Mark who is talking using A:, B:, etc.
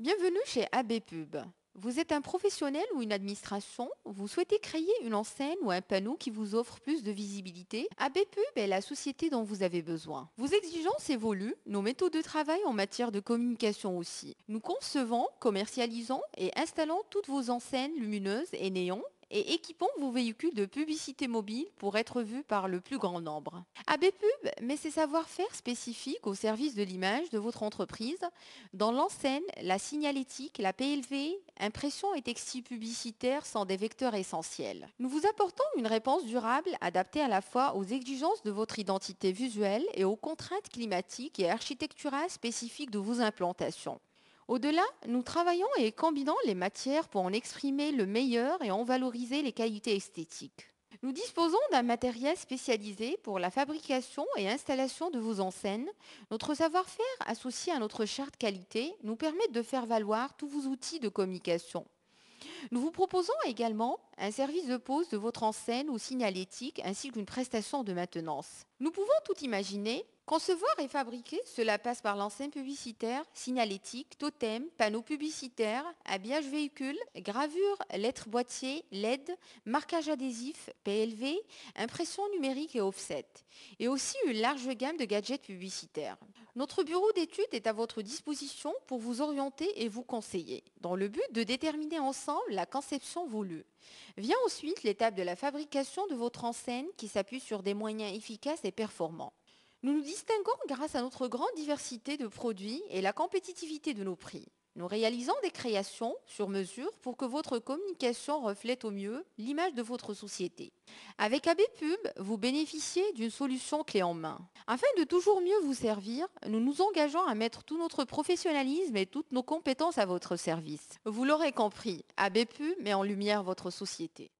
A: Bienvenue chez AB Pub. Vous êtes un professionnel ou une administration, vous souhaitez créer une enseigne ou un panneau qui vous offre plus de visibilité? AB Pub est la société dont vous avez besoin. Vos exigences évoluent, nos méthodes de travail en matière de communication aussi. Nous concevons, commercialisons et installons toutes vos enseignes lumineuses et néons et équipons vos véhicules de publicité mobile pour être vus par le plus grand nombre. AB Pub met ses savoir-faire spécifiques au service de l'image de votre entreprise dans l'enseigne, la signalétique, la PLV, impression et textile publicitaire sont des vecteurs essentiels. Nous vous apportons une réponse durable adaptée à la fois aux exigences de votre identité visuelle et aux contraintes climatiques et architecturales spécifiques de vos implantations. Au-delà, nous travaillons et combinons les matières pour en exprimer le meilleur et en valoriser les qualités esthétiques. Nous disposons d'un matériel spécialisé pour la fabrication et installation de vos enseignes. Notre savoir-faire associé à notre charte qualité nous permet de faire valoir tous vos outils de communication. Nous vous proposons également un service de pose de votre enseigne ou signalétique ainsi qu'une prestation de maintenance. Nous pouvons tout imaginer Concevoir et fabriquer, cela passe par l'enseigne publicitaire, signalétique, totem, panneaux publicitaires, habillage véhicule, gravure, lettres boîtier, LED, marquage adhésif, PLV, impression numérique et offset, et aussi une large gamme de gadgets publicitaires. Notre bureau d'études est à votre disposition pour vous orienter et vous conseiller, dans le but de déterminer ensemble la conception voulue. Vient ensuite l'étape de la fabrication de votre enseigne qui s'appuie sur des moyens efficaces et performants. Nous nous distinguons grâce à notre grande diversité de produits et la compétitivité de nos prix. Nous réalisons des créations sur mesure pour que votre communication reflète au mieux l'image de votre société. Avec AB Pub, vous bénéficiez d'une solution clé en main. Afin de toujours mieux vous servir, nous nous engageons à mettre tout notre professionnalisme et toutes nos compétences à votre service. Vous l'aurez compris, AB Pub met en lumière votre société.